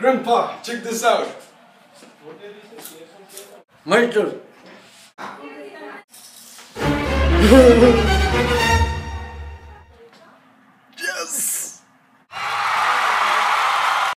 Grandpa, check this out. My turn. yes!